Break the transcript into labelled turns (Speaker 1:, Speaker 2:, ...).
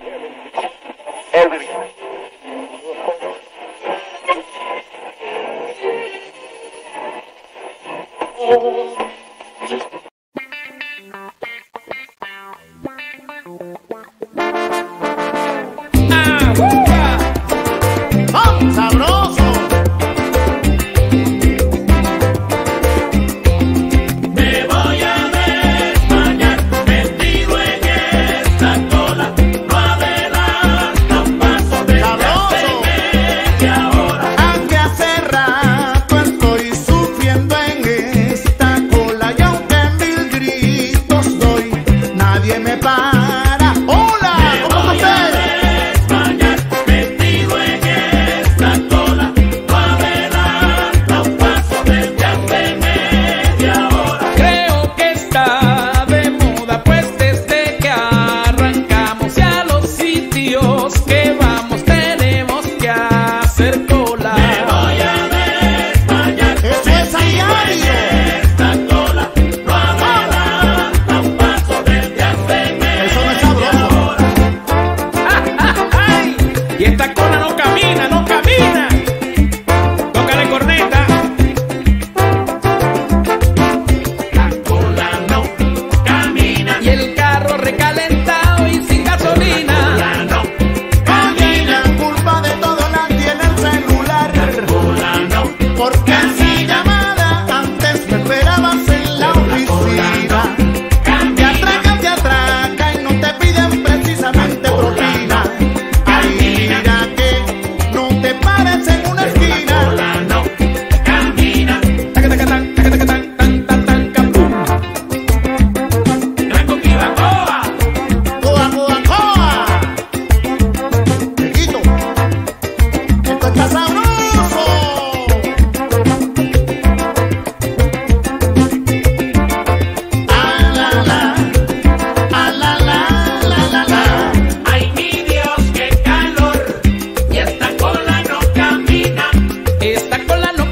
Speaker 1: Every
Speaker 2: me pasa.
Speaker 1: la cola no